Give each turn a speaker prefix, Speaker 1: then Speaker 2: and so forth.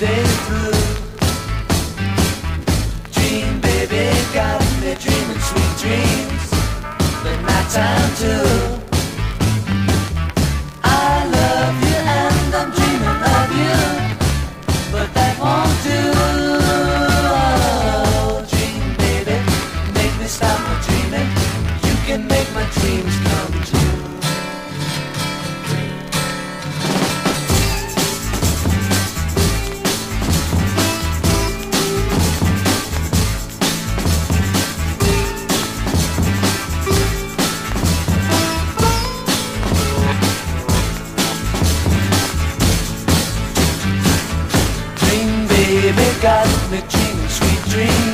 Speaker 1: Dream, baby, got me dreaming sweet dreams. But too. I love you and I'm dreaming of you. But. Oh, dream, baby, make me stop my dreaming. You can make my dreams baby got me dreaming sweet dreams.